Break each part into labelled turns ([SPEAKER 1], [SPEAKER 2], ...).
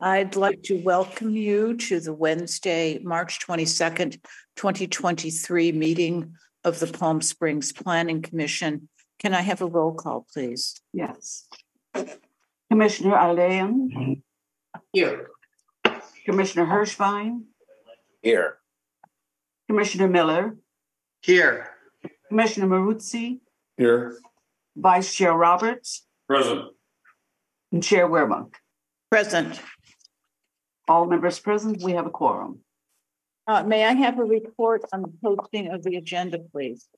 [SPEAKER 1] I'd like to welcome you to the Wednesday, March 22nd, 2023 meeting of the Palm Springs Planning Commission. Can I have a roll call, please?
[SPEAKER 2] Yes. Commissioner Alayan?
[SPEAKER 3] Here.
[SPEAKER 2] Commissioner Hirschbein?
[SPEAKER 4] Here.
[SPEAKER 2] Commissioner Miller?
[SPEAKER 3] Here.
[SPEAKER 2] Commissioner Maruzzi?
[SPEAKER 4] Here.
[SPEAKER 2] Vice Chair Roberts?
[SPEAKER 4] Present.
[SPEAKER 2] And Chair Weremiuk.
[SPEAKER 1] Present.
[SPEAKER 2] All members present, we have a quorum.
[SPEAKER 1] Uh, may I have a report on the posting of the agenda, please?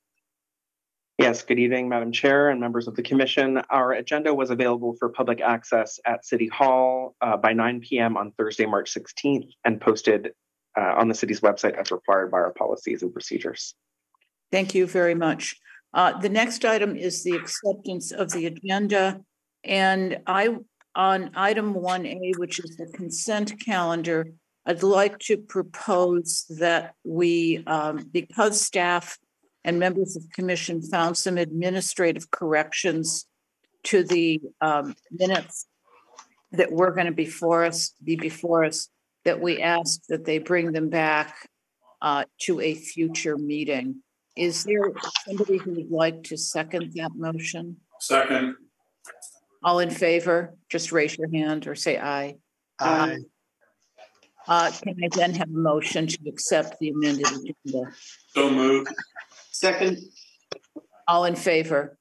[SPEAKER 5] Yes, good evening, Madam Chair and members of the Commission. Our agenda was available for public access at City Hall uh, by 9 p.m. on Thursday, March 16th, and posted uh, on the city's website as required by our policies and procedures.
[SPEAKER 1] Thank you very much. Uh, the next item is the acceptance of the agenda. And I on item 1A, which is the consent calendar, I'd like to propose that we, um, because staff and members of commission found some administrative corrections to the um, minutes that were going to be before us, be before us, that we ask that they bring them back uh, to a future meeting. Is there somebody who would like to second that motion?
[SPEAKER 4] Second.
[SPEAKER 1] All in favor, just raise your hand or say aye.
[SPEAKER 3] Aye.
[SPEAKER 1] Uh, can I then have a motion to accept the amended agenda?
[SPEAKER 4] So moved.
[SPEAKER 3] Second.
[SPEAKER 1] All in favor?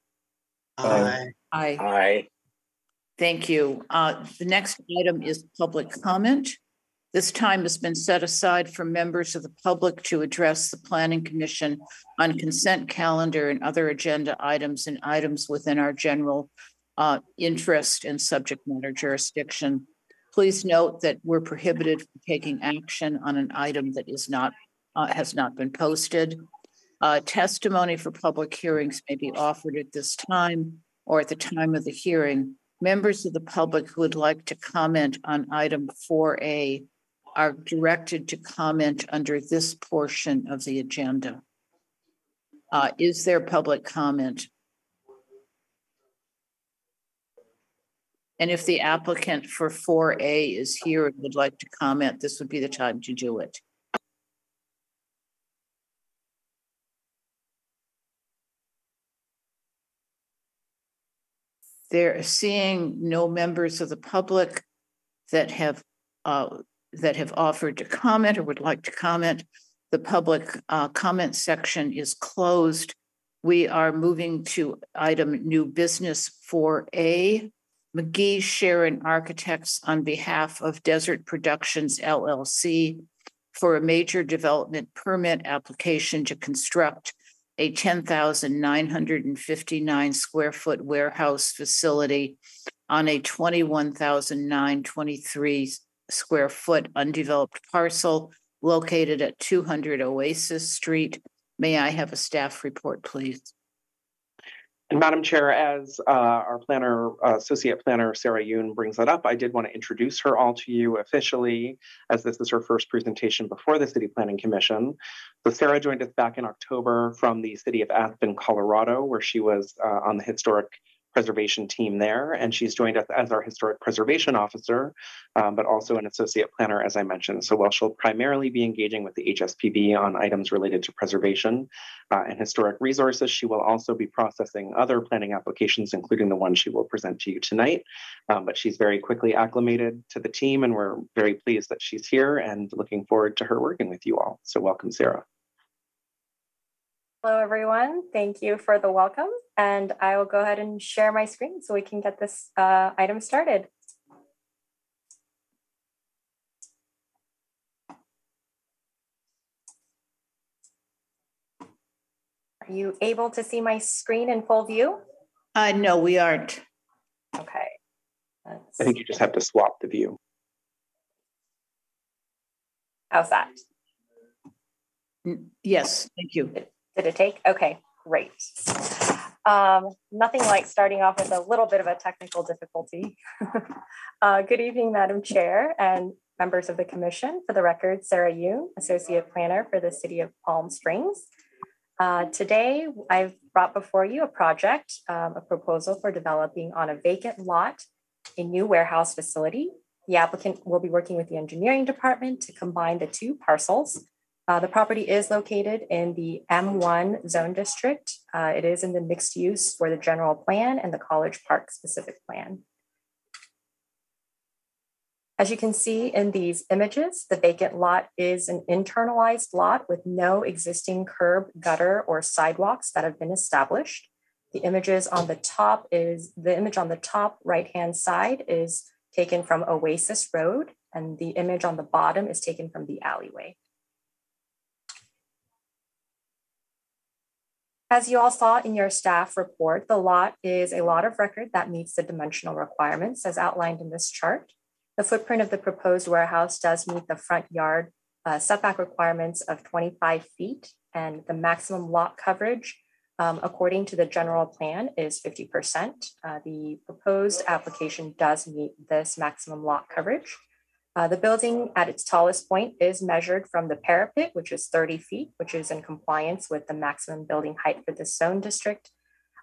[SPEAKER 3] Aye.
[SPEAKER 1] Aye.
[SPEAKER 4] Aye.
[SPEAKER 1] Thank you. Uh, the next item is public comment. This time has been set aside for members of the public to address the Planning Commission on consent calendar and other agenda items and items within our general uh, interest and subject matter jurisdiction. Please note that we're prohibited from taking action on an item that is not uh, has not been posted. Uh, testimony for public hearings may be offered at this time or at the time of the hearing. Members of the public who would like to comment on item 4A are directed to comment under this portion of the agenda. Uh, is there public comment? And if the applicant for 4A is here and would like to comment, this would be the time to do it. They're seeing no members of the public that have uh, that have offered to comment or would like to comment. The public uh, comment section is closed. We are moving to item new business 4A. McGee Sharon Architects on behalf of Desert Productions LLC for a major development permit application to construct a 10,959 square foot warehouse facility on a 21,923 square foot undeveloped parcel located at 200 Oasis Street. May I have a staff report, please?
[SPEAKER 5] And Madam Chair, as uh, our planner, uh, Associate Planner Sarah Yoon brings that up, I did want to introduce her all to you officially, as this is her first presentation before the City Planning Commission. So Sarah joined us back in October from the city of Aspen, Colorado, where she was uh, on the historic preservation team there, and she's joined us as our historic preservation officer, um, but also an associate planner, as I mentioned. So while she'll primarily be engaging with the HSPB on items related to preservation uh, and historic resources, she will also be processing other planning applications, including the one she will present to you tonight. Um, but she's very quickly acclimated to the team, and we're very pleased that she's here and looking forward to her working with you all. So welcome, Sarah.
[SPEAKER 6] Hello, everyone. Thank you for the welcome. And I will go ahead and share my screen so we can get this uh, item started. Are you able to see my screen in full view?
[SPEAKER 1] Uh, no, we aren't.
[SPEAKER 6] Okay.
[SPEAKER 5] I think you just have to swap the view.
[SPEAKER 6] How's that?
[SPEAKER 1] Yes, thank you.
[SPEAKER 6] Did it take? Okay, great. Um, nothing like starting off with a little bit of a technical difficulty. uh, good evening, Madam Chair and members of the Commission. For the record, Sarah Yoon, Associate Planner for the City of Palm Springs. Uh, today, I've brought before you a project, um, a proposal for developing on a vacant lot a new warehouse facility The applicant will be working with the engineering department to combine the two parcels. Uh, the property is located in the M1 zone district. Uh, it is in the mixed use for the general plan and the College Park specific plan. As you can see in these images, the vacant lot is an internalized lot with no existing curb, gutter, or sidewalks that have been established. The images on the top is the image on the top right-hand side is taken from Oasis Road, and the image on the bottom is taken from the alleyway. As you all saw in your staff report, the lot is a lot of record that meets the dimensional requirements as outlined in this chart. The footprint of the proposed warehouse does meet the front yard uh, setback requirements of 25 feet, and the maximum lot coverage, um, according to the general plan, is 50%. Uh, the proposed application does meet this maximum lot coverage. Uh, the building at its tallest point is measured from the parapet, which is 30 feet, which is in compliance with the maximum building height for this zone district.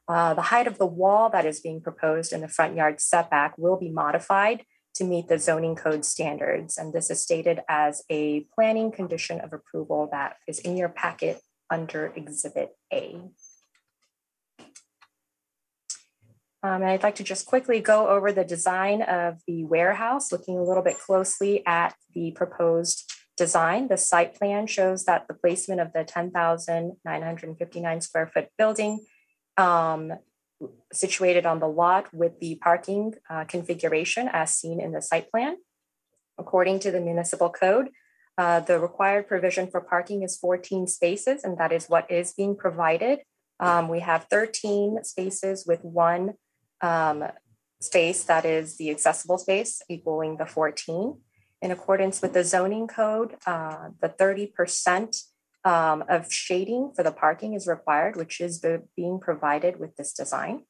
[SPEAKER 6] Uh, the height of the wall that is being proposed in the front yard setback will be modified to meet the zoning code standards. And this is stated as a planning condition of approval that is in your packet under Exhibit A. Um, and I'd like to just quickly go over the design of the warehouse, looking a little bit closely at the proposed design. The site plan shows that the placement of the 10,959 square foot building um, situated on the lot with the parking uh, configuration as seen in the site plan. According to the municipal code, uh, the required provision for parking is 14 spaces, and that is what is being provided. Um, we have 13 spaces with one um, space that is the accessible space, equaling the 14. In accordance with the zoning code, uh, the 30% um, of shading for the parking is required, which is being provided with this design.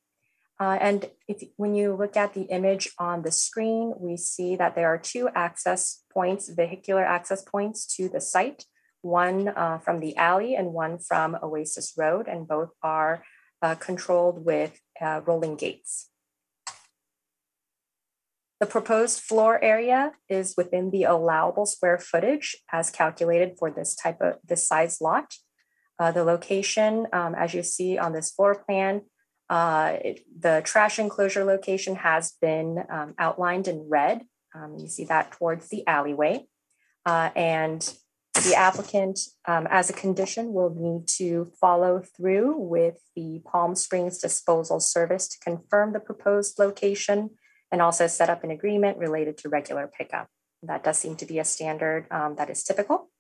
[SPEAKER 6] Uh, and if, when you look at the image on the screen, we see that there are two access points, vehicular access points to the site, one uh, from the alley and one from Oasis Road, and both are uh, controlled with uh, rolling gates. The proposed floor area is within the allowable square footage as calculated for this type of this size lot. Uh, the location, um, as you see on this floor plan, uh, it, the trash enclosure location has been um, outlined in red. Um, you see that towards the alleyway. Uh, and the applicant, um, as a condition, will need to follow through with the Palm Springs disposal service to confirm the proposed location and also set up an agreement related to regular pickup. That does seem to be a standard um, that is typical.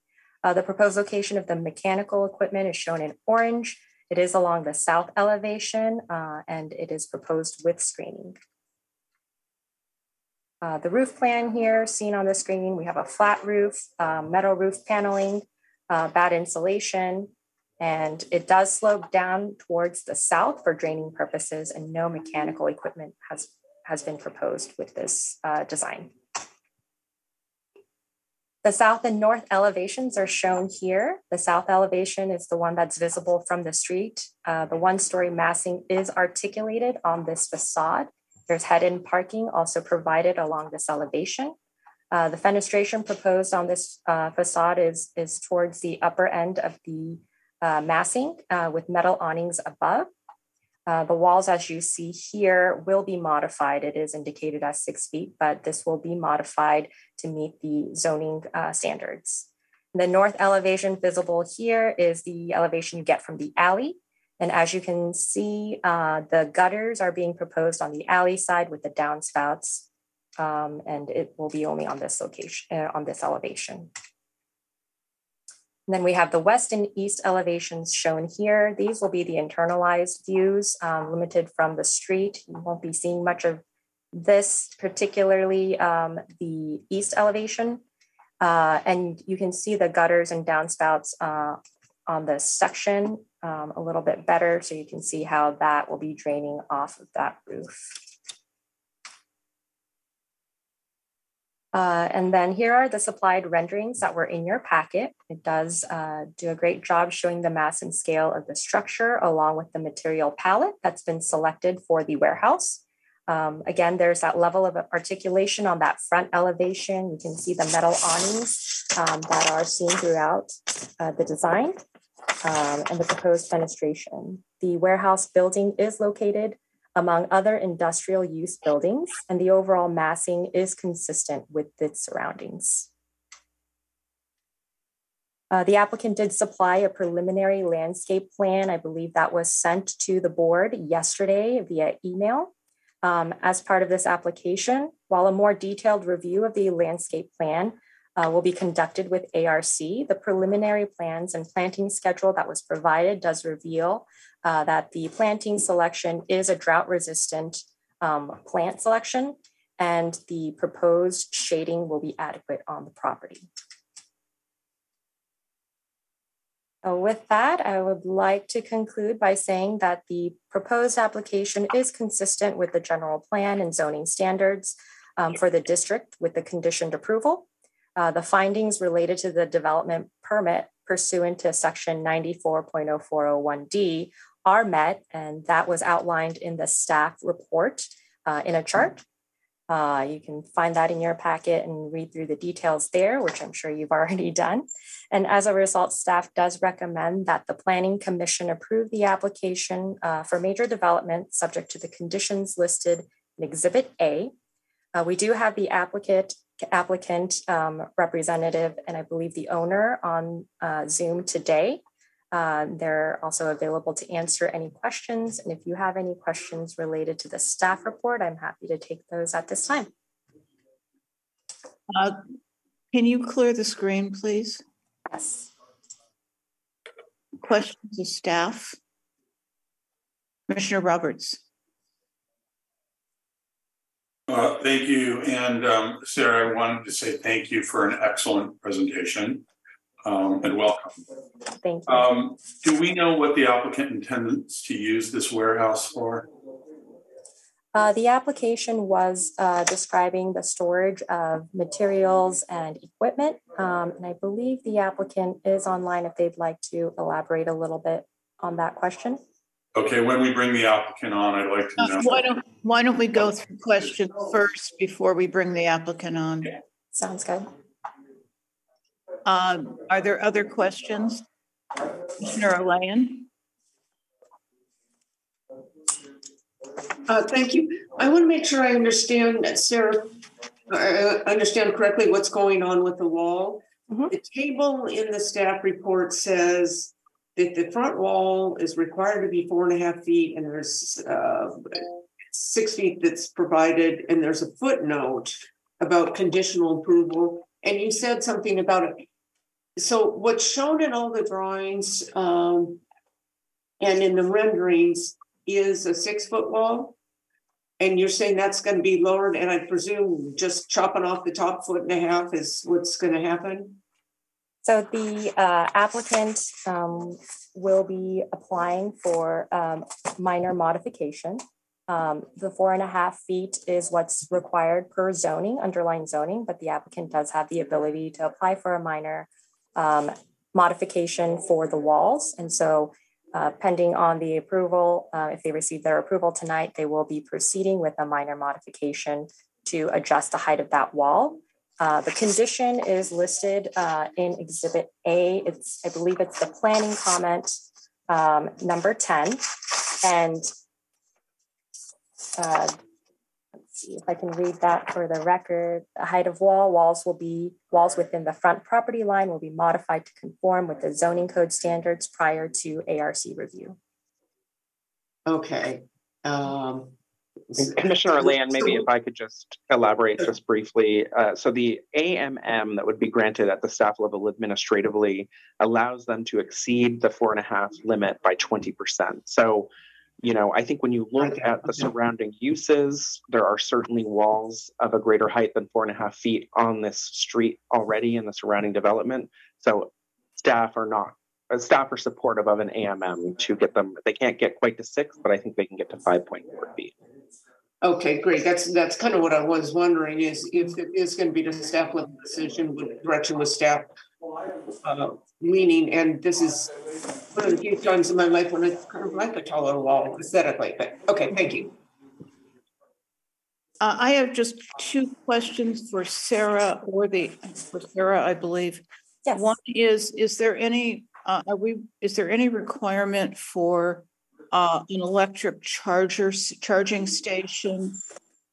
[SPEAKER 6] Uh, the proposed location of the mechanical equipment is shown in orange. It is along the south elevation uh, and it is proposed with screening. Uh, the roof plan here seen on the screen, we have a flat roof, uh, metal roof paneling, uh, bad insulation, and it does slope down towards the south for draining purposes and no mechanical equipment has has been proposed with this uh, design. The south and north elevations are shown here. The south elevation is the one that's visible from the street. Uh, the one-story massing is articulated on this facade. There's head-in parking also provided along this elevation. Uh, the fenestration proposed on this uh, facade is, is towards the upper end of the uh, massing uh, with metal awnings above. Uh, the walls, as you see here, will be modified. It is indicated as six feet, but this will be modified to meet the zoning uh, standards. The north elevation visible here is the elevation you get from the alley. And as you can see, uh, the gutters are being proposed on the alley side with the downspouts, um, and it will be only on this location, uh, on this elevation. And then we have the west and east elevations shown here. These will be the internalized views, um, limited from the street. You won't be seeing much of this, particularly um, the east elevation. Uh, and you can see the gutters and downspouts uh, on this section um, a little bit better. So you can see how that will be draining off of that roof. Uh, and then here are the supplied renderings that were in your packet. It does uh, do a great job showing the mass and scale of the structure along with the material palette that's been selected for the warehouse. Um, again, there's that level of articulation on that front elevation. You can see the metal awnings um, that are seen throughout uh, the design um, and the proposed fenestration. The warehouse building is located among other industrial use buildings, and the overall massing is consistent with its surroundings. Uh, the applicant did supply a preliminary landscape plan. I believe that was sent to the board yesterday via email. Um, as part of this application, while a more detailed review of the landscape plan uh, will be conducted with ARC, the preliminary plans and planting schedule that was provided does reveal uh, that the planting selection is a drought resistant um, plant selection and the proposed shading will be adequate on the property. With that, I would like to conclude by saying that the proposed application is consistent with the general plan and zoning standards um, for the district with the conditioned approval. Uh, the findings related to the development permit pursuant to section 94.0401D are met, and that was outlined in the staff report uh, in a chart. Uh, you can find that in your packet and read through the details there, which I'm sure you've already done. And as a result, staff does recommend that the Planning Commission approve the application uh, for major development subject to the conditions listed in Exhibit A. Uh, we do have the applicant applicant um, representative and I believe the owner on uh, Zoom today. Uh, they're also available to answer any questions. And if you have any questions related to the staff report, I'm happy to take those at this time.
[SPEAKER 1] Uh, can you clear the screen, please?
[SPEAKER 6] Yes.
[SPEAKER 1] Questions of staff? Commissioner Roberts.
[SPEAKER 4] Uh, thank you. And um, Sarah, I wanted to say thank you for an excellent presentation um, and welcome.
[SPEAKER 6] Thank you.
[SPEAKER 4] Um, do we know what the applicant intends to use this warehouse for?
[SPEAKER 6] Uh, the application was uh, describing the storage of materials and equipment. Um, and I believe the applicant is online if they'd like to elaborate a little bit on that question.
[SPEAKER 4] Okay, when we bring the applicant on, I'd like to
[SPEAKER 1] Uh,
[SPEAKER 4] know.
[SPEAKER 1] why don't Why don't we go through questions first before we bring the applicant on?
[SPEAKER 6] Sounds good.
[SPEAKER 1] Um, are there other questions? Commissioner Olayan?
[SPEAKER 7] Uh, thank you. I want to make sure I understand, Sarah, uh, understand correctly what's going on with the wall.
[SPEAKER 6] Mhm.
[SPEAKER 7] The table in the staff report says that the front wall is required to be four and a half feet and there's uh, six feet that's provided and there's a footnote about conditional approval. And you said something about it. So what's shown in all the drawings um, and in the renderings is a six foot wall. And you're saying that's going to be lowered, and I presume just chopping off the top foot and a half is what's going to happen?
[SPEAKER 6] So the uh, applicant um, will be applying for um, minor modification. Um, the four and a half feet is what's required per zoning, underlying zoning, but the applicant does have the ability to apply for a minor um, modification for the walls. And so uh, pending on the approval, uh, if they receive their approval tonight, they will be proceeding with a minor modification to adjust the height of that wall. Uh, the condition is listed uh, in Exhibit A. It's, I believe it's the planning comment um, number 10. And uh, let's see if I can read that for the record. The height of wall, walls will be, walls within the front property line will be modified to conform with the zoning code standards prior to ARC review.
[SPEAKER 7] Okay. Um,
[SPEAKER 5] And Commissioner Land, maybe if I could just elaborate just briefly. Uh, so the AMM that would be granted at the staff level administratively allows them to exceed the four and a half limit by 20%. So, you know, I think when you look at the surrounding uses, there are certainly walls of a greater height than four and a half feet on this street already in the surrounding development. So staff are not uh, staff are supportive of an AMM to get them. They can't get quite to six, but I think they can get to 5.4 feet.
[SPEAKER 7] okay, great. That's that's kind of what I was wondering is if it is going to be the staff level decision with direction with staff uh, leaning. And this is one of the few times in my life when I kind of like a taller wall aesthetically. But okay, thank you.
[SPEAKER 1] Uh, I have just two questions for Sarah or the, for Sarah, I believe.
[SPEAKER 6] Yes.
[SPEAKER 1] One is, is there any, uh, are we, is there any requirement for uh, an electric charger, charging station?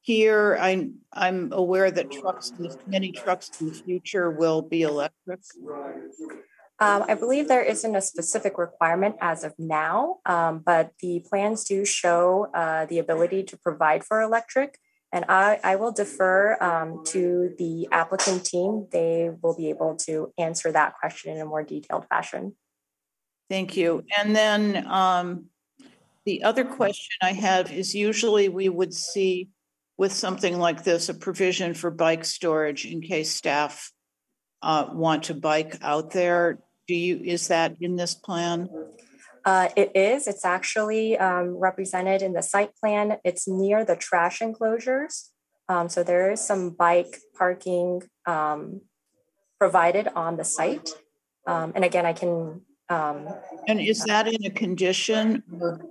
[SPEAKER 1] Here, I, I'm aware that trucks, many trucks in the future will be electric.
[SPEAKER 6] Um, I believe there isn't a specific requirement as of now, um, but the plans do show uh, the ability to provide for electric. And I, I will defer um, to the applicant team. They will be able to answer that question in a more detailed fashion.
[SPEAKER 1] Thank you. And then um, the other question I have is usually we would see with something like this a provision for bike storage in case staff uh, want to bike out there. Do you is that in this plan?
[SPEAKER 6] Uh, it is. It's actually um, represented in the site plan. It's near the trash enclosures. Um, so there is some bike parking um, provided on the site. Um, and again, I can. um,
[SPEAKER 1] And is that in a condition or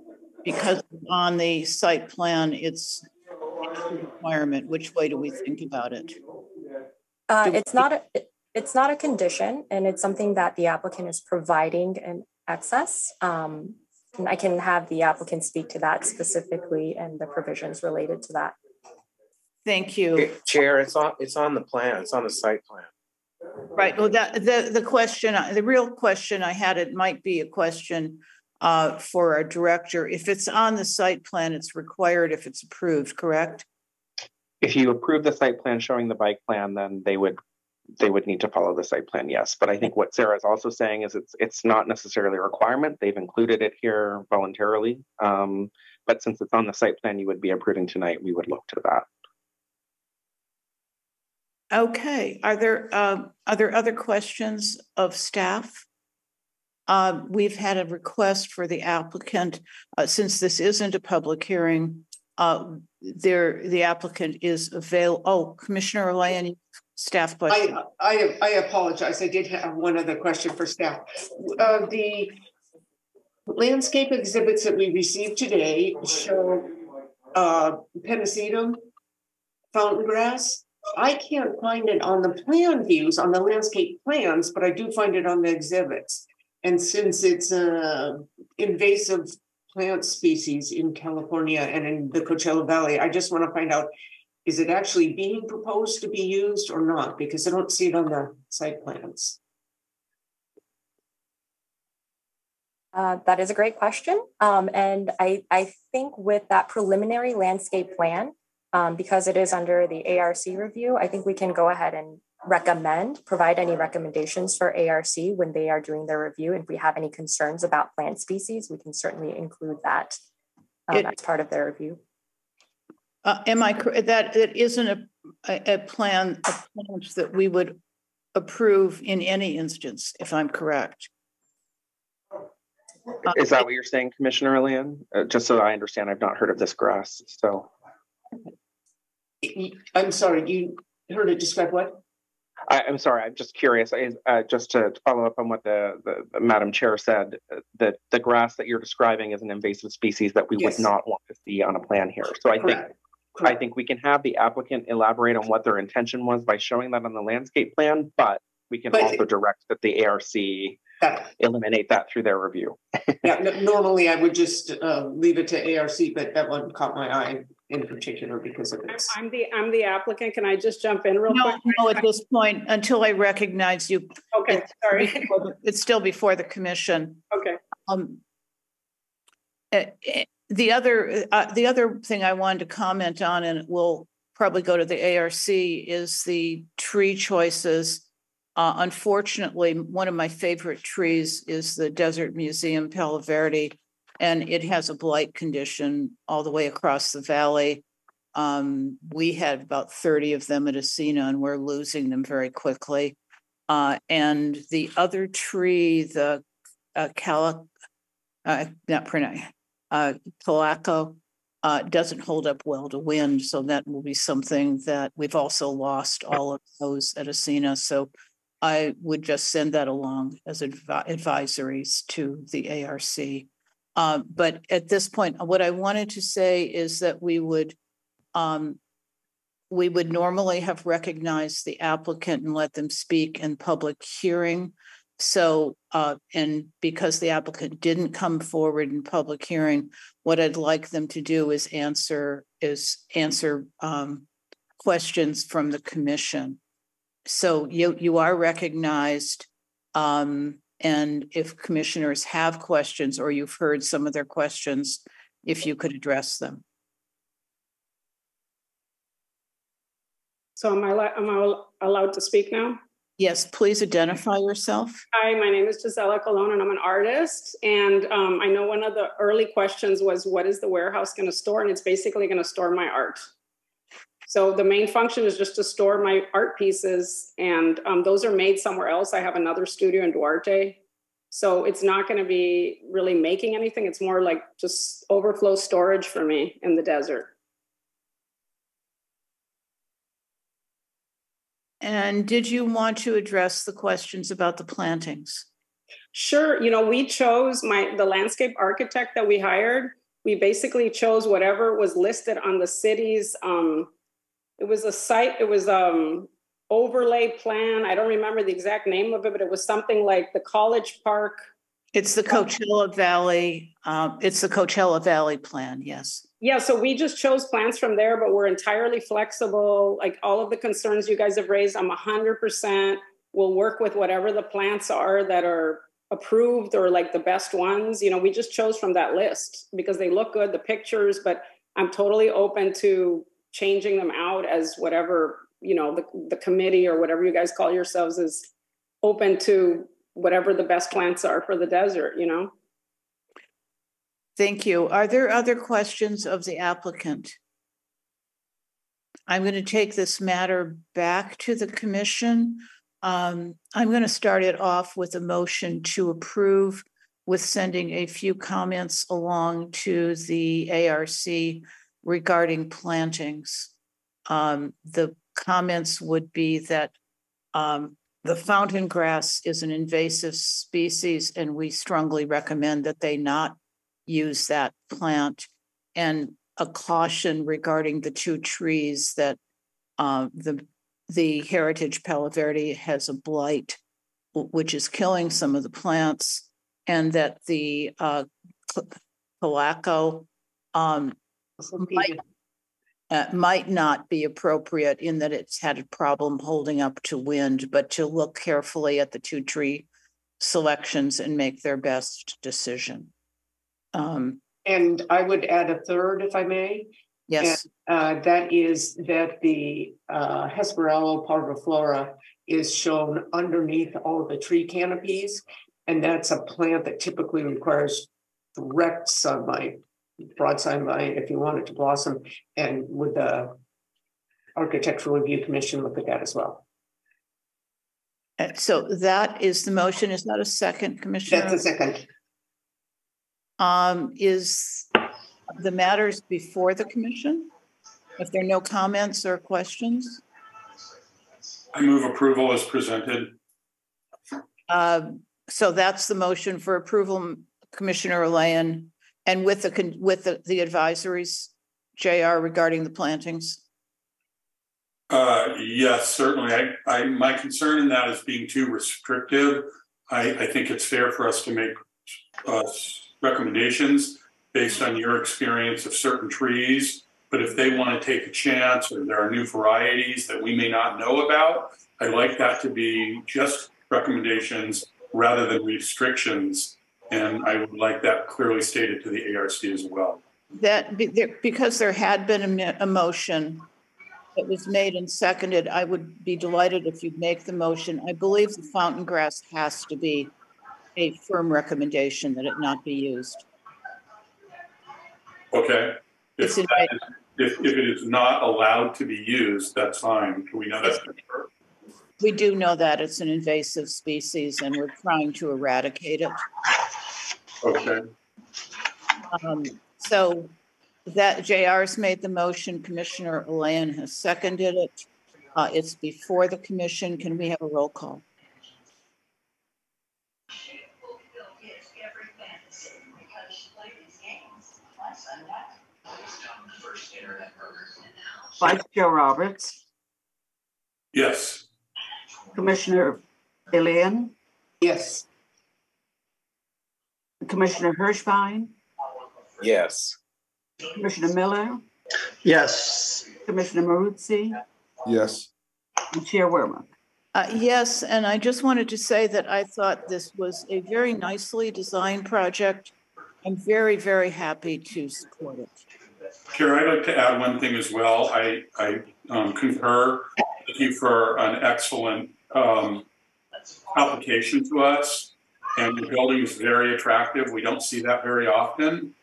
[SPEAKER 1] because on the site plan it's requirement? Which way do we think about it?
[SPEAKER 6] Uh,
[SPEAKER 1] Do-
[SPEAKER 6] it's not a, it's not a condition and it's something that the applicant is providing in excess. Um, and I can have the applicant speak to that specifically and the provisions related to that.
[SPEAKER 1] Thank you.
[SPEAKER 8] Chair, it's on, it's on the plan, it's on the site plan.
[SPEAKER 1] Right. Well, that the the question, the real question I had, it might be a question uh, for our director. If it's on the site plan, it's required if it's approved, correct?
[SPEAKER 5] If you approve the site plan showing the bike plan, then they would they would need to follow the site plan, yes. But I think what Sarah is also saying is it's it's not necessarily a requirement. They've included it here voluntarily. Um, but since it's on the site plan you would be approving tonight, we would look to that.
[SPEAKER 1] Okay. Are there uh, are there other questions of staff? Uh, we've had a request for the applicant, uh, since this isn't a public hearing. Uh, there, the applicant is avail. Oh, Commissioner Lyon, staff question.
[SPEAKER 7] I, I, I apologize. I did have one other question for staff. Uh, the landscape exhibits that we received today show uh, Pennisetum, fountain grass. I can't find it on the plan views, on the landscape plans, but I do find it on the exhibits. And since it's a invasive plant species in California and in the Coachella Valley, I just want to find out, is it actually being proposed to be used or not? Because I don't see it on the site plans.
[SPEAKER 6] Uh, that is a great question. Um, and I, I think with that preliminary landscape plan, um, because it is under the ARC review, I think we can go ahead and recommend, provide any recommendations for ARC when they are doing their review. If we have any concerns about plant species, we can certainly include that um,
[SPEAKER 1] It-
[SPEAKER 6] as part of their review.
[SPEAKER 1] Uh, am I, cor- that it isn't a, a, a plan, a plan that we would approve in any instance, if I'm correct? Uh,
[SPEAKER 5] Is that what you're saying, Commissioner Leon? Uh, just so I understand, I've not heard of this grass. So
[SPEAKER 7] I'm sorry, you heard it described what?
[SPEAKER 5] I, I'm sorry, I'm just curious. I, uh, just to follow up on what the, the, the Madam Chair said, uh, that the grass that you're describing is an invasive species that we
[SPEAKER 7] Yes.
[SPEAKER 5] would not want to see on a plan here. So I think
[SPEAKER 7] Correct.
[SPEAKER 5] I think we can have the applicant elaborate on what their intention was by showing that on the landscape plan, but we can
[SPEAKER 7] But-
[SPEAKER 5] also direct that the ARC
[SPEAKER 7] That-
[SPEAKER 5] eliminate that through their review.
[SPEAKER 7] Yeah, no- normally I would just uh, leave it to ARC, but that one caught my eye in particular because of its.
[SPEAKER 9] I'm the, I'm the applicant. Can I just jump in real
[SPEAKER 1] No,
[SPEAKER 9] quick?
[SPEAKER 1] no, at this point, until I recognize you,
[SPEAKER 9] Okay, sorry.
[SPEAKER 1] before it's still before the commission.
[SPEAKER 9] Okay.
[SPEAKER 1] Um, eh, eh, the other, uh, the other thing I wanted to comment on, and we'll probably go to the ARC, is the tree choices. Uh, unfortunately, one of my favorite trees is the Desert Museum Palo Verde, and it has a blight condition all the way across the valley. Um, we had about 30 of them at Asina, and we're losing them very quickly. Uh, and the other tree, the uh, cala, uh, not pronounce, uh, calaco, uh, doesn't hold up well to wind. So that will be something that we've also lost all of those at Asina. So I would just send that along as advi- advisories to the ARC. Uh, but at this point, what I wanted to say is that we would um, we would normally have recognized the applicant and let them speak in public hearing. So, uh, and because the applicant didn't come forward in public hearing, what I'd like them to do is answer, is answer, um, questions from the commission. So you, you are recognized. Um, and if commissioners have questions or you've heard some of their questions, if you could address them.
[SPEAKER 9] So am I, am I allowed to speak now?
[SPEAKER 1] Yes, please identify yourself.
[SPEAKER 9] Hi, my name is Gisela Colon and I'm an artist. And um, I know one of the early questions was, what is the warehouse going to store? And it's basically going to store my art. So the main function is just to store my art pieces and um, those are made somewhere else. I have another studio in Duarte. So it's not going to be really making anything. It's more like just overflow storage for me in the desert.
[SPEAKER 1] And did you want to address the questions about the plantings?
[SPEAKER 9] Sure. You know, we chose my the landscape architect that we hired. We basically chose whatever was listed on the city's um it was a site, it was um overlay plan. I don't remember the exact name of it, but it was something like the College Park.
[SPEAKER 1] It's the Coachella Valley, um, it's the Coachella Valley plan, yes.
[SPEAKER 9] Yeah, so we just chose plans from there, but we're entirely flexible. Like all of the concerns you guys have raised, I'm 100% we'll work with whatever the plants are that are approved or like the best ones. You know, we just chose from that list because they look good, the pictures, but I'm totally open to changing them out as whatever, you know, the, the committee or whatever you guys call yourselves is open to whatever the best plants are for the desert, you know?
[SPEAKER 1] Thank you. Are there other questions of the applicant? I'm going to take this matter back to the commission. Um, I'm going to start it off with a motion to approve with sending a few comments along to the ARC regarding plantings. Um, the comments would be that um, the fountain grass is an invasive species, and we strongly recommend that they not use that plant. And a caution regarding the two trees that uh, the the heritage Palo Verde has a blight, which is killing some of the plants, and that the uh, Calaco um, might, uh, might not be appropriate in that it's had a problem holding up to wind, but to look carefully at the two tree selections and make their best decision. Um,
[SPEAKER 7] And I would add a third, if I may.
[SPEAKER 1] yes,
[SPEAKER 7] Uh, that is that the uh, Hesperaloe parviflora is shown underneath all the tree canopies. And that's a plant that typically requires direct sunlight, broad sunlight, if you want it to blossom. And would the Architectural Review Commission look at that as well?
[SPEAKER 1] Uh, so that is the motion. Is that a second, Commissioner?
[SPEAKER 7] That's a second.
[SPEAKER 1] Um, is the matters before the commission? If there are no comments or questions,
[SPEAKER 4] I move approval as presented.
[SPEAKER 1] um, so that's the motion for approval, Commissioner Elayan, and with the, with the, the advisories, JR regarding the plantings.
[SPEAKER 4] Uh, yes, certainly. I, I, my concern in that is being too restrictive. I, I think it's fair for us to make, uh, recommendations based on your experience of certain trees. But if they want to take a chance or there are new varieties that we may not know about, I'd like that to be just recommendations rather than restrictions. And I would like that clearly stated to the ARC as well.
[SPEAKER 1] That, because there had been a, motion that was made and seconded, I would be delighted if you'd make the motion. I believe the fountain grass has to be a firm recommendation that it not be used.
[SPEAKER 4] Okay? If,
[SPEAKER 1] It's in-
[SPEAKER 4] if, if it is not allowed to be used, that's fine. Can we know that? for sure?
[SPEAKER 1] We do know that it's an invasive species and we're trying to eradicate it.
[SPEAKER 4] Okay.
[SPEAKER 1] Um, So that JR's made the motion, Commissioner Ilian has seconded it. Uh, It's before the commission. Can we have a roll call?
[SPEAKER 2] Vice Chair Roberts,
[SPEAKER 4] Yes.
[SPEAKER 2] Commissioner Ilian,
[SPEAKER 3] Yes.
[SPEAKER 2] Commissioner Hirschbein,
[SPEAKER 8] Yes.
[SPEAKER 2] Commissioner Miller,
[SPEAKER 3] Yes.
[SPEAKER 2] Commissioner Maruzzi,
[SPEAKER 10] Yes.
[SPEAKER 2] and Chair Weremiuk.
[SPEAKER 1] Uh, yes, and I just wanted to say that I thought this was a very nicely designed project. I'm very, very happy to support it.
[SPEAKER 4] Chair, I'd like to add one thing as well. I, I um, concur. Thank you for an excellent um, application to us. And the building is very attractive. We don't see that very often.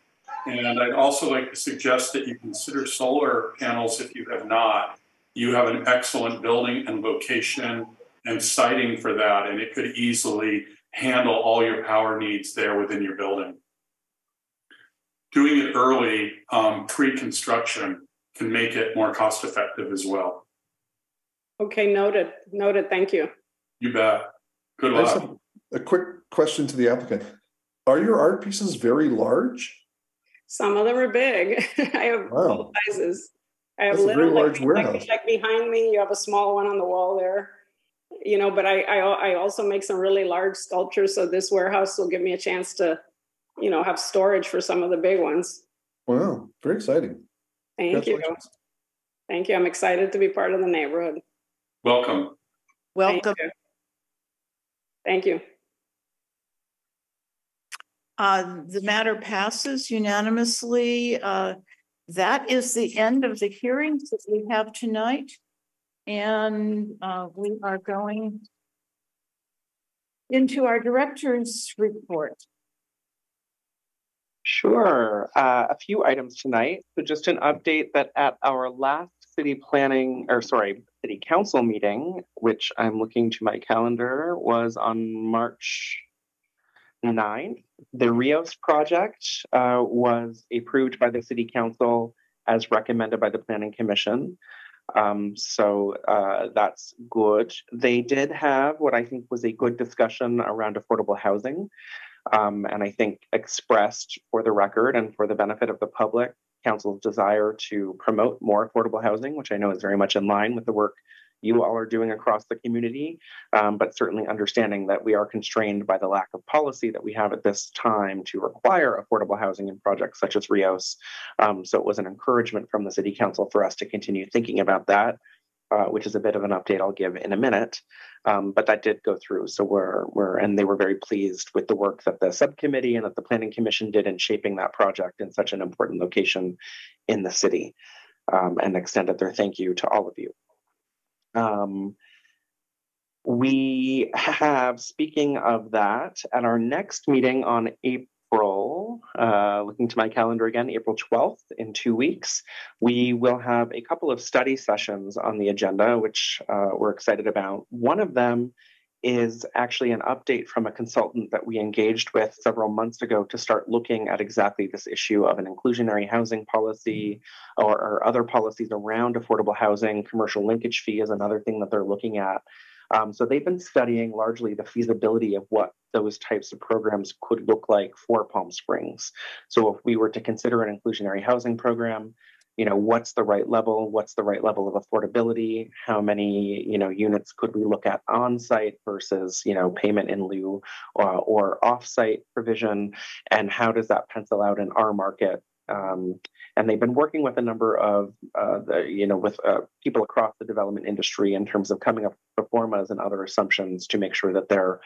[SPEAKER 4] And I'd also like to suggest that you consider solar panels if you have not. You have an excellent building and location and siting for that, and it could easily handle all your power needs there within your building. Doing it early, um, pre-construction, can make it more cost effective as well.
[SPEAKER 9] Okay, noted, noted, thank you.
[SPEAKER 4] You bet. Good luck.
[SPEAKER 10] have a quick question to the applicant. Are your art pieces very large?
[SPEAKER 9] Some of them are big. I have
[SPEAKER 10] Wow.
[SPEAKER 9] both sizes. I have
[SPEAKER 10] That's a very
[SPEAKER 9] little, like,
[SPEAKER 10] large warehouse.
[SPEAKER 9] Like, like behind me, you have a small one on the wall there. You know, but I, I I also make some really large sculptures, so this warehouse will give me a chance to, you know, have storage for some of the big ones.
[SPEAKER 10] Wow, very exciting.
[SPEAKER 9] Thank you, thank you. I'm excited to be part of the neighborhood.
[SPEAKER 4] Welcome.
[SPEAKER 9] Thank
[SPEAKER 1] Welcome.
[SPEAKER 9] you. Thank you.
[SPEAKER 1] Uh, the matter passes unanimously. Uh, that is the end of the hearings that we have tonight. And uh, we are going into our director's report.
[SPEAKER 5] Sure. Uh, a few items tonight. So, just an update that at our last city planning, or sorry, city council meeting, which I'm looking to my calendar, was on March 9th. The Rios project uh, was approved by the city council as recommended by the planning commission. Um, so uh, that's good. They did have what I think was a good discussion around affordable housing um, and I think expressed for the record and for the benefit of the public, council's desire to promote more affordable housing, which I know is very much in line with the work you all are doing across the community, um, but certainly understanding that we are constrained by the lack of policy that we have at this time to require affordable housing in projects such as Rios. Um, so it was an encouragement from the city council for us to continue thinking about that. Uh, which is a bit of an update I'll give in a minute. Um, but that did go through. So we're we're and they were very pleased with the work that the subcommittee and that the planning commission did in shaping that project in such an important location in the city, um, and extended their thank you to all of you. Um, we have, speaking of that, at our next meeting on April, uh, looking to my calendar again, April 12th, in two weeks, we will have a couple of study sessions on the agenda, which uh, we're excited about. One of them is actually an update from a consultant that we engaged with several months ago to start looking at exactly this issue of an inclusionary housing policy or, or other policies around affordable housing. Commercial linkage fee is another thing that they're looking at. Um, so they've been studying largely the feasibility of what those types of programs could look like for Palm Springs. So if we were to consider an inclusionary housing program, you know, what's the right level? What's the right level of affordability? How many, you know, units could we look at on site versus, you know, payment in lieu or, or off site provision? And how does that pencil out in our market? Um, and they've been working with a number of, uh, the, you know, with uh, people across the development industry in terms of coming up with formas and other assumptions to make sure that they're,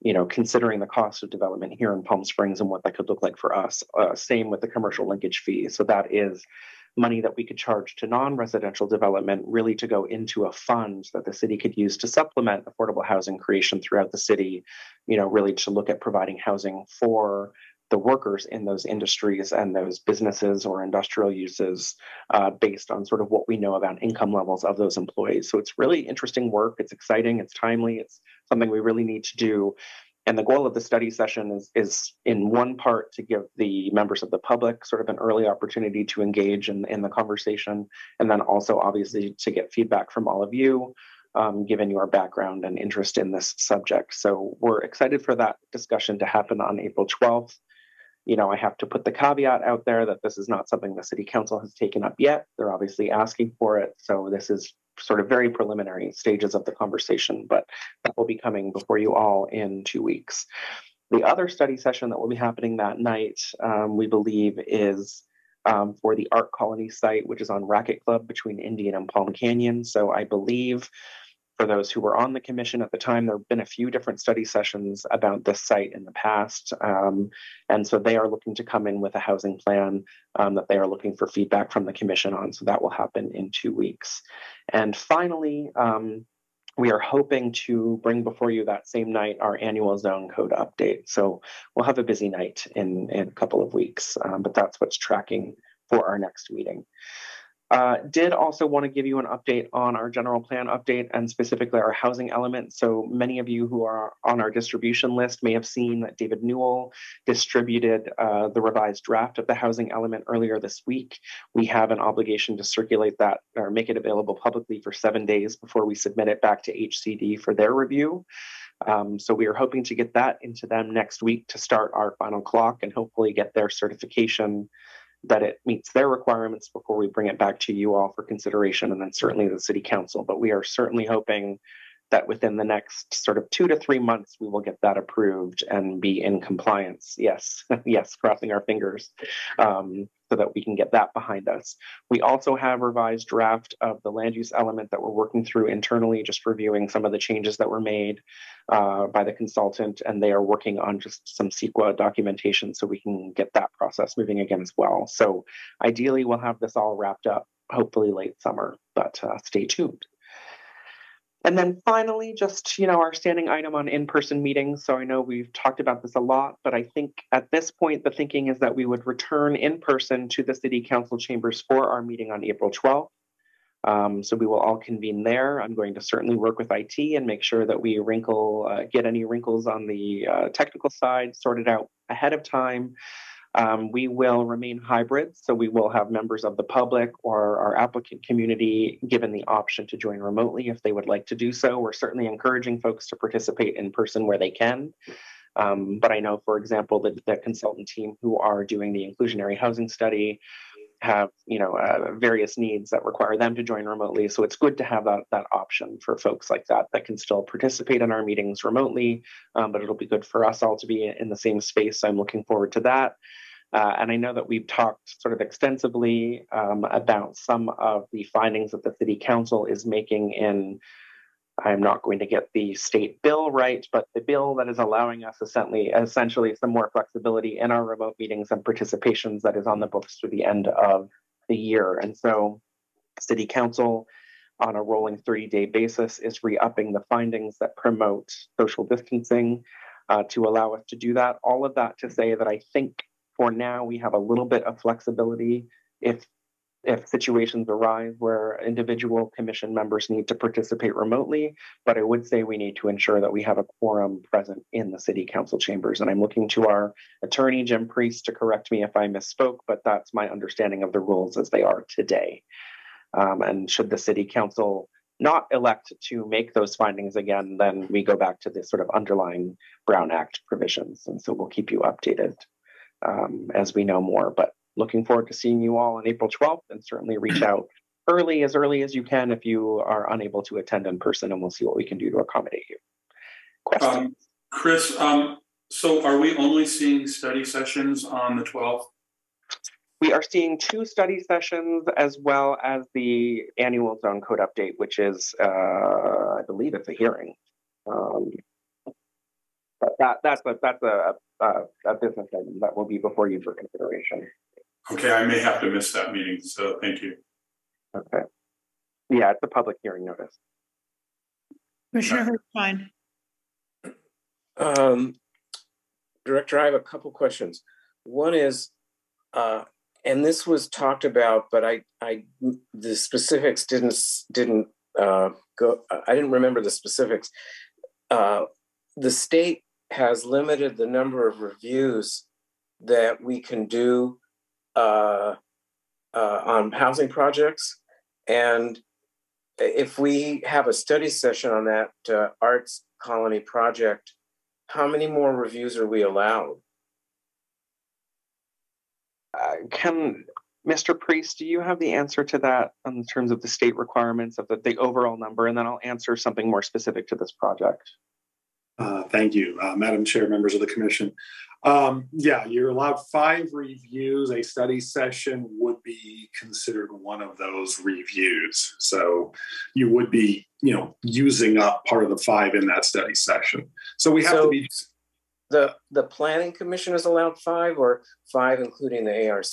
[SPEAKER 5] you know, considering the cost of development here in Palm Springs and what that could look like for us. Uh, same with the commercial linkage fee. So that is money that we could charge to non-residential development really to go into a fund that the city could use to supplement affordable housing creation throughout the city you know really to look at providing housing for the workers in those industries and those businesses or industrial uses uh, based on sort of what we know about income levels of those employees. So it's really interesting work. It's exciting. It's timely. It's something we really need to do and the goal of the study session is, is in one part to give the members of the public sort of an early opportunity to engage in, in the conversation, and then also obviously to get feedback from all of you, um, given your background and interest in this subject. So we're excited for that discussion to happen on April 12th. you know, I have to put the caveat out there that this is not something the city council has taken up yet. They're obviously asking for it. So this is sort of very preliminary stages of the conversation, but that will be coming before you all in two weeks. The other study session that will be happening that night, um, we believe, is um, for the Art Colony site, which is on Racquet Club between Indian and Palm Canyon. So I believe for those who were on the commission at the time, there have been a few different study sessions about this site in the past. Um, and so they are looking to come in with a housing plan um, that they are looking for feedback from the commission on. So that will happen in two weeks. And finally, um, we are hoping to bring before you that same night our annual zone code update. So we'll have a busy night in, in a couple of weeks, um, but that's what's tracking for our next meeting. Uh, did also want to give you an update on our general plan update and specifically our housing element. So many of you who are on our distribution list may have seen that David Newell distributed uh, the revised draft of the housing element earlier this week. We have an obligation to circulate that or make it available publicly for seven days before we submit it back to HCD for their review. Um, so we are hoping to get that into them next week to start our final clock and hopefully get their certification that it meets their requirements before we bring it back to you all for consideration and then certainly the city council. But we are certainly hoping that within the next sort of two to three months, we will get that approved and be in compliance. Yes, yes, crossing our fingers um, so that we can get that behind us. We also have revised draft of the land use element that we're working through internally, just reviewing some of the changes that were made uh, by the consultant, and they are working on just some CEQA documentation so we can get that process moving again as well. So ideally, we'll have this all wrapped up hopefully late summer, but uh, stay tuned. And then finally, just you know, our standing item on in-person meetings. So I know we've talked about this a lot, but I think at this point the thinking is that we would return in person to the city council chambers for our meeting on April 12th. Um, so we will all convene there. I'm going to certainly work with IT and make sure that we wrinkle, uh, get any wrinkles on the uh, technical side sorted out ahead of time. Um, we will remain hybrid, so we will have members of the public or our applicant community given the option to join remotely if they would like to do so. We're certainly encouraging folks to participate in person where they can. Um, but I know, for example, that the consultant team who are doing the inclusionary housing study have you know uh, various needs that require them to join remotely so it's good to have that that option for folks like that that can still participate in our meetings remotely um, but it'll be good for us all to be in the same space so i'm looking forward to that uh, and I know that we've talked sort of extensively um, about some of the findings that the City Council is making in, I'm not going to get the state bill right, but the bill that is allowing us essentially, essentially some more flexibility in our remote meetings and participations that is on the books through the end of the year. And so, City Council on a rolling 30 day basis is re upping the findings that promote social distancing uh, to allow us to do that. All of that to say that I think for now, we have a little bit of flexibility if if situations arise where individual commission members need to participate remotely, but I would say we need to ensure that we have a quorum present in the city council chambers. And I'm looking to our attorney, Jim Priest, to correct me if I misspoke, but that's my understanding of the rules as they are today. Um, and should the city council not elect to make those findings again, then we go back to the sort of underlying Brown Act provisions. And so we'll keep you updated um, as we know more. But looking forward to seeing you all on April 12th and certainly reach out early, as early as you can if you are unable to attend in person, and we'll see what we can do to accommodate you. Questions?
[SPEAKER 4] Um, Chris, um, so are we only seeing study sessions on the 12th?
[SPEAKER 5] We are seeing two study sessions as well as the annual zone code update, which is, uh, I believe it's a hearing. Um, but that, that's a, that's a, a, a business item that will be before you for consideration.
[SPEAKER 4] Okay, I may have to miss that meeting, so thank you.
[SPEAKER 5] Okay. Yeah, it's a public hearing notice.
[SPEAKER 1] Commissioner Hirschbein.
[SPEAKER 8] Um, Director, I have a couple questions. One is, uh, and this was talked about, but I, I, the specifics didn't didn't uh, go. I didn't remember the specifics. Uh, the state has limited the number of reviews that we can do uh, uh, on housing projects. And if we have a study session on that uh, arts colony project, how many more reviews are we allowed?
[SPEAKER 5] uh, can Mr. Priest, do you have the answer to that in terms of the state requirements of the, the overall number? And then I'll answer something more specific to this project.
[SPEAKER 11] Uh, thank you, uh, Madam Chair, members of the Commission. Um, yeah, you're allowed five reviews. A study session would be considered one of those reviews. So you would be, you know, using up part of the five in that study session. So we have
[SPEAKER 8] So-
[SPEAKER 11] to be.
[SPEAKER 8] The the planning commission is allowed five or five including the ARC.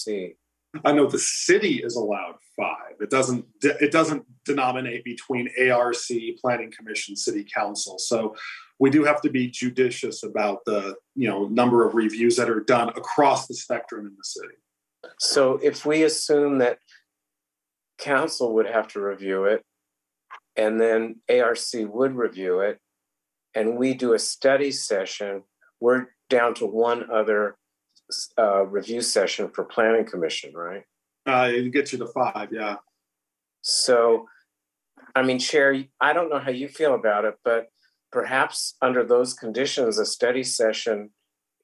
[SPEAKER 11] I know the city is allowed five. It doesn't. It doesn't denominate between ARC, Planning Commission, City Council. So we do have to be judicious about the you know number of reviews that are done across the spectrum in the city.
[SPEAKER 8] So if we assume that council would have to review it, and then ARC would review it, and we do a study session, we're down to one other uh, review session for planning commission, right?
[SPEAKER 11] Uh, it gets you to five. Yeah.
[SPEAKER 8] So, I mean, Chair, I don't know how you feel about it, but perhaps under those conditions, a study session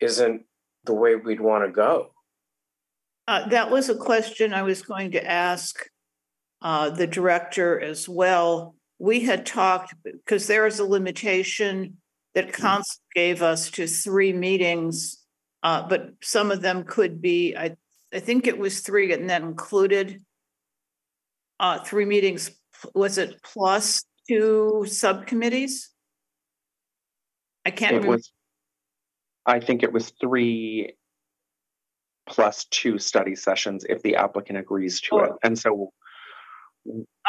[SPEAKER 8] isn't the way we'd want to go.
[SPEAKER 1] Uh, that was a question I was going to ask uh, the director as well. We had talked because there is a limitation that council gave us to three meetings, uh, but some of them could be. I I think it was three, and that included uh, three meetings. Was it plus two subcommittees? I can't
[SPEAKER 5] It
[SPEAKER 1] remember.
[SPEAKER 5] was, I think it was three plus two study sessions if the applicant agrees to it.
[SPEAKER 1] Oh.
[SPEAKER 5] And so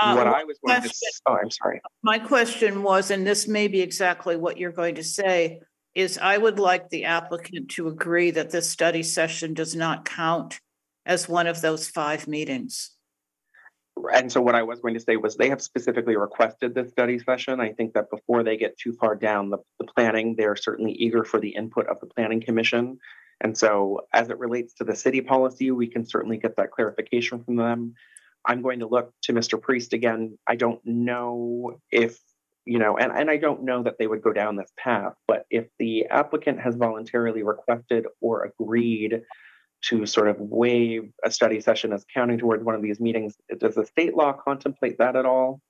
[SPEAKER 1] Uh,
[SPEAKER 5] what I was going to,
[SPEAKER 1] question-
[SPEAKER 5] s- oh, I'm sorry.
[SPEAKER 1] My question was, and this may be exactly what you're going to say, is I would like the applicant to agree that this study session does not count as one of those five meetings.
[SPEAKER 5] And so what I was going to say was they have specifically requested this study session. I think that before they get too far down the, the planning, they're certainly eager for the input of the planning commission. And so as it relates to the city policy, we can certainly get that clarification from them. I'm going to look to Mr. Priest again. I don't know if, you know, and, and I don't know that they would go down this path, but if the applicant has voluntarily requested or agreed to sort of waive a study session as counting towards one of these meetings. Does the state law contemplate that at all?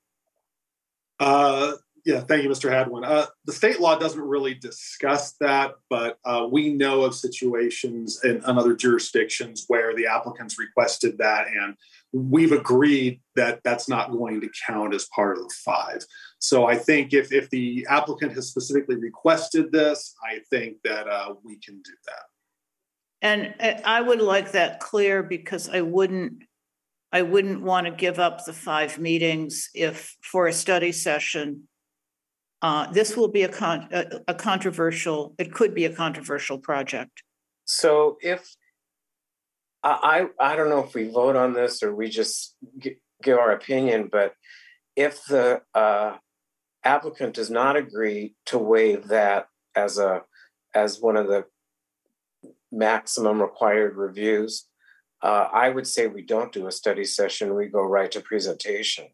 [SPEAKER 11] Uh, yeah, thank you, Mr. Hadwin. Uh, the state law doesn't really discuss that, but uh, we know of situations in, in other jurisdictions where the applicants requested that, and we've agreed that that's not going to count as part of the five. So I think if if the applicant has specifically requested this, I think that uh, we can do that.
[SPEAKER 1] And uh, I would like that clear because I wouldn't, I wouldn't want to give up the five meetings if, for a study session. Uh, this will be a con, a, a controversial, it could be a controversial project.
[SPEAKER 8] So if I I don't know if we vote on this or we just gi- give our opinion, but if the uh, applicant does not agree to waive that as a as one of the maximum required reviews, uh, I would say we don't do a study session. We go right to presentation.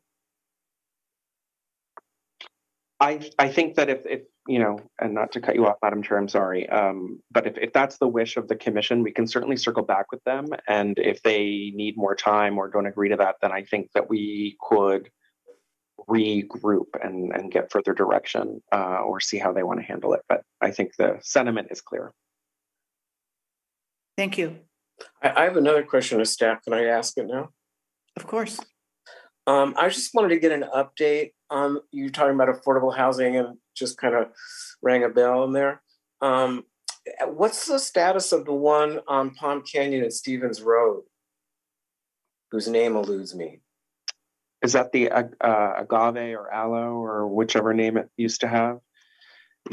[SPEAKER 5] I I think that if if you know, and not to cut you off, Madam Chair, I'm sorry, um, but if if that's the wish of the commission, we can certainly circle back with them. And if they need more time or don't agree to that, then I think that we could regroup and and get further direction uh, or see how they want to handle it. But I think the sentiment is clear.
[SPEAKER 1] Thank you.
[SPEAKER 8] I, I have another question to staff. Can I ask it now?
[SPEAKER 1] Of course.
[SPEAKER 8] Um, I just wanted to get an update on you talking about affordable housing and just kind of rang a bell in there. Um, what's the status of the one on Palm Canyon and Stevens Road, whose name eludes me?
[SPEAKER 5] Is that the uh, uh, agave or aloe or whichever name it used to have?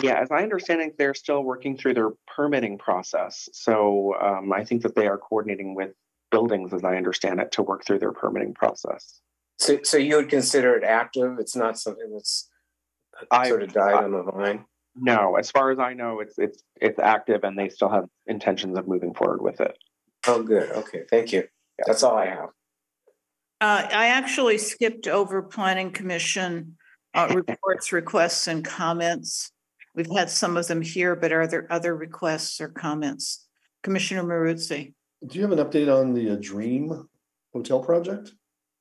[SPEAKER 5] Yeah, as I understand it, they're still working through their permitting process. So um, I think that they are coordinating with buildings, as I understand it, to work through their permitting process.
[SPEAKER 8] So, so you would consider it active? It's not something that's
[SPEAKER 5] I-
[SPEAKER 8] sort of died on the vine.
[SPEAKER 5] No, as far as I know, it's it's it's active, and they still have intentions of moving forward with it.
[SPEAKER 8] Oh, good. Okay, thank you. That's all I have.
[SPEAKER 1] Uh, I actually skipped over planning commission uh, reports, requests and comments. We've had some of them here, but are there other requests or comments? Commissioner Maruzzi?
[SPEAKER 10] Do you have an update on the uh, Dream Hotel project?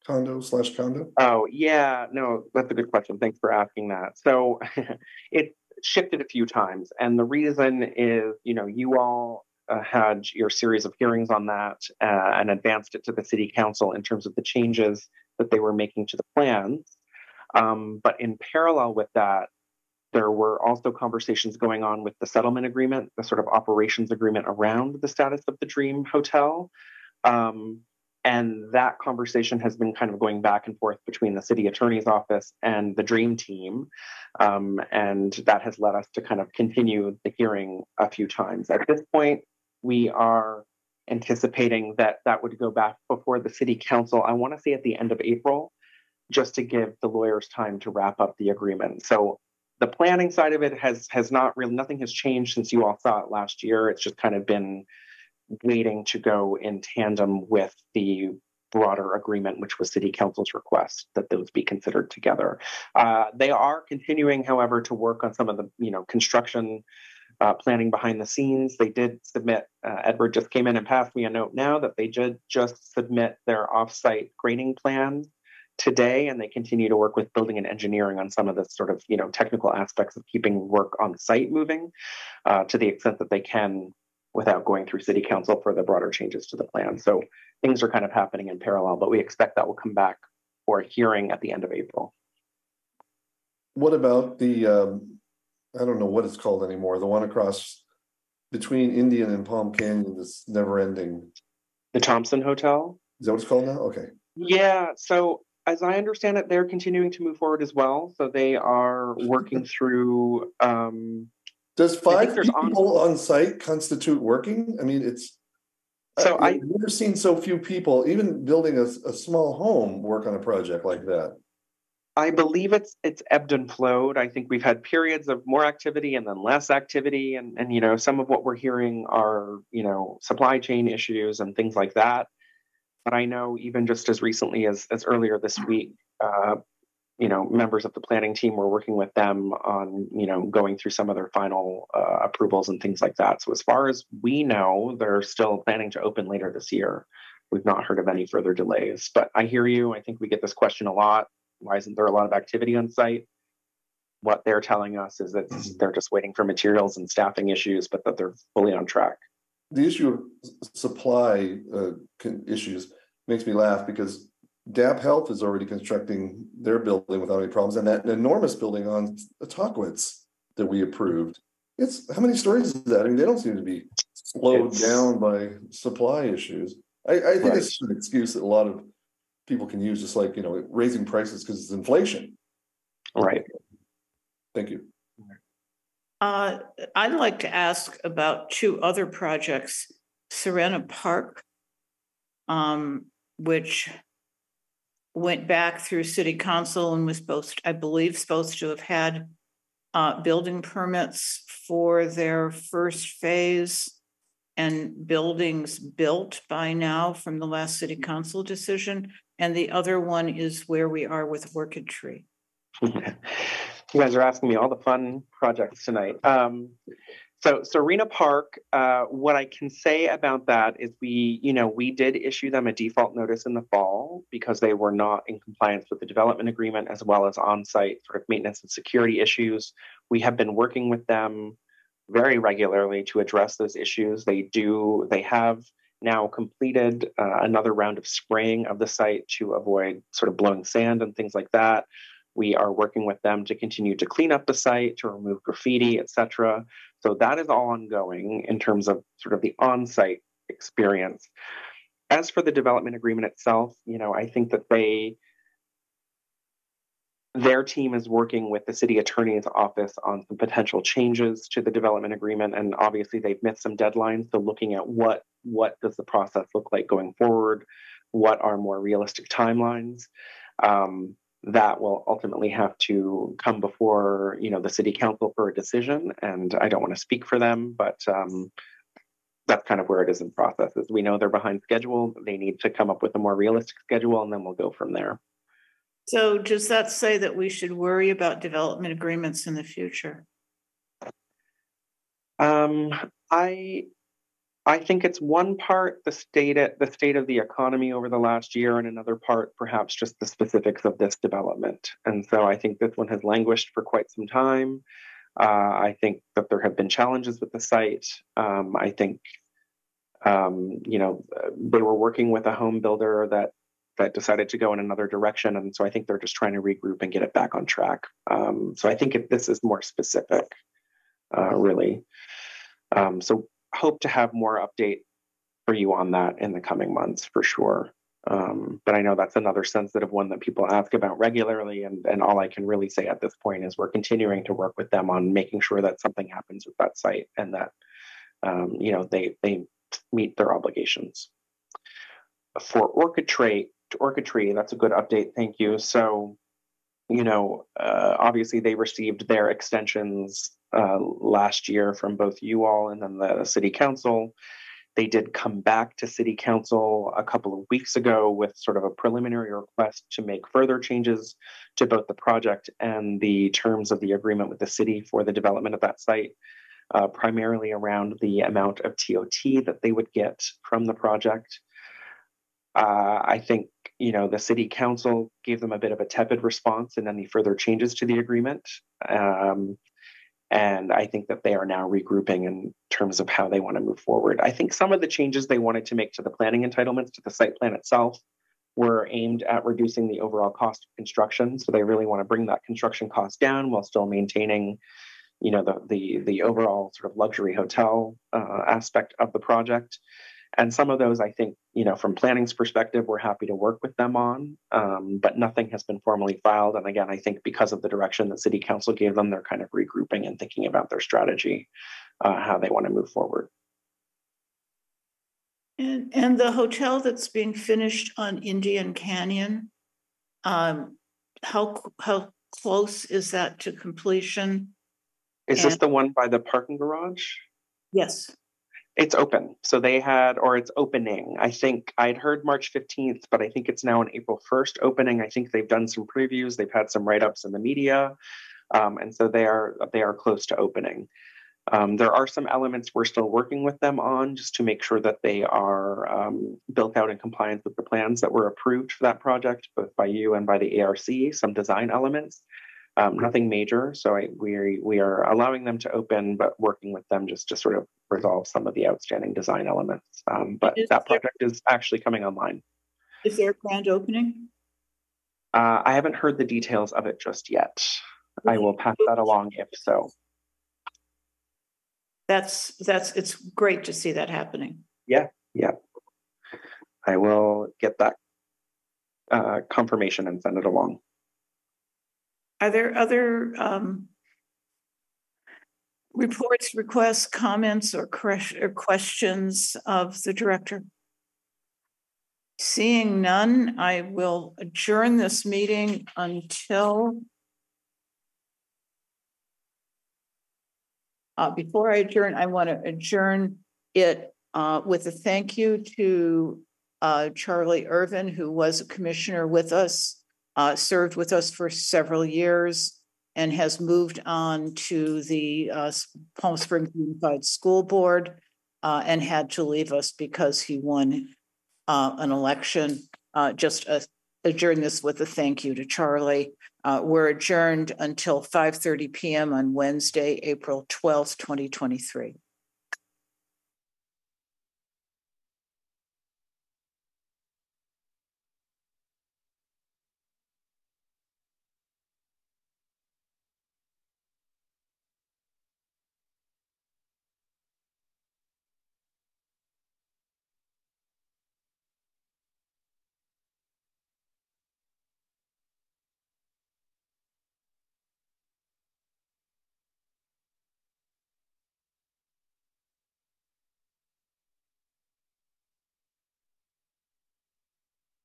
[SPEAKER 10] Condo slash condo?
[SPEAKER 5] Oh, yeah, no, that's a good question. Thanks for asking that. So it shifted a few times. And the reason is, you know, you all uh, had your series of hearings on that uh, and advanced it to the city council in terms of the changes that they were making to the plans. Um, but in parallel with that, there were also conversations going on with the settlement agreement, the sort of operations agreement around the status of the Dream Hotel. Um, and that conversation has been kind of going back and forth between the city attorney's office and the Dream team. Um, and that has led us to kind of continue the hearing a few times. At this point, we are anticipating that that would go back before the city council, I want to say at the end of April, just to give the lawyers time to wrap up the agreement. So the planning side of it has has not really nothing has changed since you all saw it last year. It's just kind of been waiting to go in tandem with the broader agreement, which was City Council's request that those be considered together. Uh, they are continuing, however, to work on some of the you know construction uh, planning behind the scenes. They did submit. Uh, Edward just came in and passed me a note now that they did just submit their offsite grading plan today, and they continue to work with building and engineering on some of the sort of you know technical aspects of keeping work on site moving uh, to the extent that they can without going through city council for the broader changes to the plan. So things are kind of happening in parallel, but we expect that will come back for a hearing at the end of April.
[SPEAKER 10] What about the, um, I don't know what it's called anymore, the one across between Indian and Palm Canyon, this never ending?
[SPEAKER 5] The Thompson Hotel?
[SPEAKER 10] Is that what it's called now? Okay.
[SPEAKER 5] Yeah. So as I understand it, they're continuing to move forward as well. So they are working through um,
[SPEAKER 10] does five people on... on site constitute working? I mean, it's
[SPEAKER 5] so I,
[SPEAKER 10] have never seen so few people, even building a, a, small home, work on a project like that.
[SPEAKER 5] I believe it's it's ebbed and flowed. I think we've had periods of more activity and then less activity, and and you know some of what we're hearing are you know supply chain issues and things like that. But I know even just as recently as as earlier this week, uh, you know members of the planning team were working with them on you know going through some of their final uh, approvals and things like that. So as far as we know they're still planning to open later this year. We've not heard of any further delays. But i hear you. I think we get this question a lot. Why isn't there a lot of activity on site? What they're telling us is that mm-hmm. they're just waiting for materials and staffing issues but that they're fully on track
[SPEAKER 10] the issue of supply uh, issues makes me laugh because DAP Health is already constructing their building without any problems, and that enormous building on Tahquitz that we approved. It's how many stories is that? I mean, they don't seem to be slowed it's, down by supply issues. I, I think right. it's an excuse that a lot of people can use, just like you know, raising prices because it's inflation.
[SPEAKER 5] Right.
[SPEAKER 10] Thank you.
[SPEAKER 1] Uh, I'd like to ask about two other projects, Serena Park, um, which went back through city council and was supposed, I believe, supposed to have had uh, building permits for their first phase and buildings built by now from the last city council decision. And the other one is where we are with Orchid Tree.
[SPEAKER 5] you guys are asking me all the fun projects tonight. Um, so Serena Park, uh, what I can say about that is we, you know, we did issue them a default notice in the fall because they were not in compliance with the development agreement as well as on-site sort of maintenance and security issues. We have been working with them very regularly to address those issues. They do, they have now completed uh, another round of spraying of the site to avoid sort of blowing sand and things like that. We are working with them to continue to clean up the site, to remove graffiti, etc. So that is all ongoing in terms of sort of the on-site experience. As for the development agreement itself, you know, I think that they their team is working with the city attorney's office on some potential changes to the development agreement and obviously they've missed some deadlines so looking at what what does the process look like going forward what are more realistic timelines um, that will ultimately have to come before you know the city council for a decision and i don't want to speak for them but um, that's kind of where it is in processes we know they're behind schedule they need to come up with a more realistic schedule and then we'll go from there.
[SPEAKER 1] So does that say that we should worry about development agreements in the future?
[SPEAKER 5] Um, i I think it's one part the state the state of the economy over the last year, and another part perhaps just the specifics of this development. And so I think this one has languished for quite some time. Uh, I think that there have been challenges with the site. Um, I think um, you know they were working with a home builder that that decided to go in another direction, and so I think they're just trying to regroup and get it back on track. Um, so I think if this is more specific, uh, really. Um, so hope to have more update for you on that in the coming months for sure. Um, but I know that's another sensitive one that people ask about regularly. And, and all I can really say at this point is we're continuing to work with them on making sure that something happens with that site and that, um, you know, they, they meet their obligations. For Orchid Tree, Orchid Tree, that's a good update. Thank you. So, you know, uh, obviously they received their extensions uh, last year from both you all and then the city council. They did come back to city council a couple of weeks ago with sort of a preliminary request to make further changes to both the project and the terms of the agreement with the city for the development of that site, uh, primarily around the amount of TOT that they would get from the project. Uh, I think you know the city council gave them a bit of a tepid response in any further changes to the agreement. Um, and I think that they are now regrouping in terms of how they want to move forward. I think some of the changes they wanted to make to the planning entitlements to the site plan itself were aimed at reducing the overall cost of construction. So they really want to bring that construction cost down while still maintaining, you know, the the the overall sort of luxury hotel uh, aspect of the project. And some of those, I think, you know, from planning's perspective, we're happy to work with them on, um, but nothing has been formally filed. And again, I think because of the direction that City Council gave them, they're kind of regrouping and thinking about their strategy, uh, how they want to move forward.
[SPEAKER 1] And, and the hotel that's being finished on Indian Canyon, um, how how close is that to completion?
[SPEAKER 5] Is and, this the one by the parking garage?
[SPEAKER 1] Yes.
[SPEAKER 5] It's open. So they had, or it's opening. I think I'd heard March 15th, but I think it's now an April 1st opening. I think they've done some previews. They've had some write ups in the media. Um, and so they are they are close to opening. Um, there are some elements we're still working with them on just to make sure that they are um, built out in compliance with the plans that were approved for that project, both by you and by the ARC, some design elements. Um, nothing major. So I, we, we are allowing them to open, but working with them just to sort of resolve some of the outstanding design elements. Um, but is that project there, is actually coming online.
[SPEAKER 1] Is there a grand opening?
[SPEAKER 5] Uh, I haven't heard the details of it just yet. I will pass that along if so.
[SPEAKER 1] That's that's it's great to see that happening.
[SPEAKER 5] Yeah, yeah. I will get that uh, confirmation and send it along.
[SPEAKER 1] Are there other um, reports, requests, comments, or, or questions of the director? Seeing none, I will adjourn this meeting until. Uh, before I adjourn, I want to adjourn it uh, with a thank you to uh, Charlie Irvin, who was a commissioner with us uh, served with us for several years and has moved on to the uh, Palm Springs Unified School Board uh, and had to leave us because he won uh, an election. Uh, just uh, adjourn this with a thank you to Charlie. we're adjourned until 5.30 p.m. on Wednesday, April 12th, 2023.